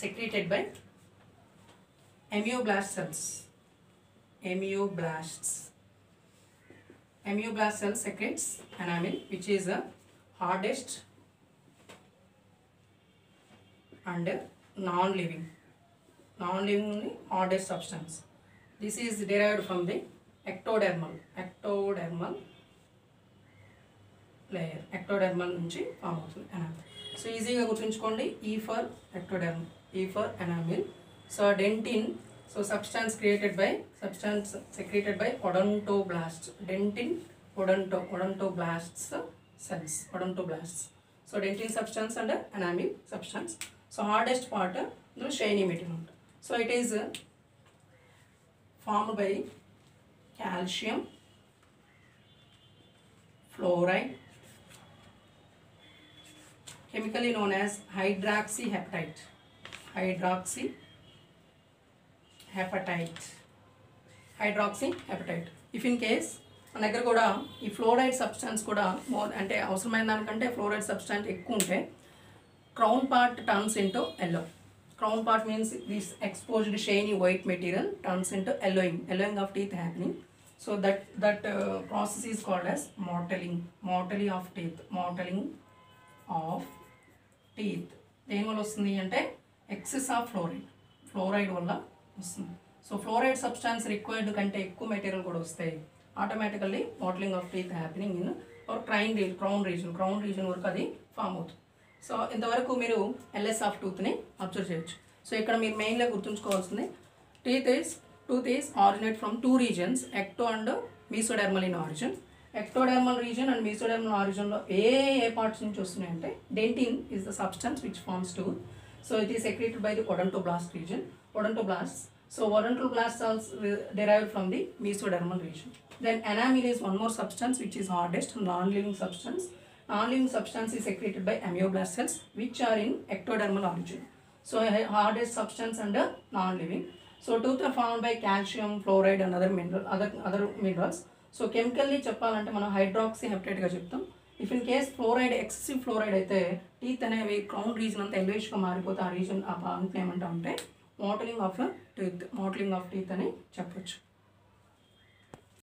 secreted by amyoblast cells. Amyoblasts. Amyoblast cell secretes enamel, which is the hardest and non-living. Non-living hardest substance. This is derived from the ectodermal. Ectodermal layer ectodermal నుంచి form అవుతుంది enamel so ఈజీగా గుర్తుంచుకోండి E for ectoderm E for enamel. So dentin, so substance created by, substance secreted by odontoblasts. Dentin, odonto, odontoblasts cells, odontoblasts. So dentin substance and enamel substance. So hardest part, no shiny material. So it is formed by calcium, fluoride, chemically known as hydroxyheptite. Hydroxy apatite. Hydroxy apatite. If in case మన దగ్గర కూడా ఈ fluoride substance కూడా more అంటే అవసరమైన దానికంటే fluoride substance ఎక్కువ ఉంటే crown part turns into yellow crown part means this exposed shiny white material turns into yellowing yellowing of teeth happening so that that process is called as mottling mottling of teeth mottling of teeth దేనివల్ల వస్తుంది అంటే excess of fluoride fluoride వల్ల వస్తుంది. So fluoride substance required కంటే ఎక్కువ material కూడా వస్తాయి. Automatically mottling of teeth happening in or crown region crown region crown region వరకు అది ఫామ్ అవుతుంది. సో ఇంతవరకు మీరు ఎల్ఎస్ ఆఫ్ టూత్ని అబ్జర్వ్ చేయొచ్చు. సో ఇక్కడ మీరు మెయిన్గా గుర్తుంచుకోవాల్సింది teeth is tooth is originate from two regions ecto and mesodermal in origin ectodermal region and mesodermal ఆరిజిన్లో ఏ ఏ పార్ట్స్ నుంచి వస్తున్నాయంటే dentin is the substance which forms tooth so it is secreted by the odontoblast region odontoblast so odontoblast also derived from the mesodermal region. Then enamel is one more substance which is hardest non-living substance. Non-living substance is secreted by amyoblast cells which are in ectodermal origin. So hardest substance under non-living. So tooth are formed by calcium, fluoride and other mineral, other other minerals. So chemically చెప్పాలంటే మనం hydroxy హెప్టైట్గా చెప్తాం if in case fluoride excessive fluoride అయితే teeth అనేవి crown region అంతా ఎల్వేష్గా మారిపోతే ఆ రీజన్ ఆ భాగం ఏమంటా ఉంటే mottling of teeth mottling of teeth అని చెప్పొచ్చు.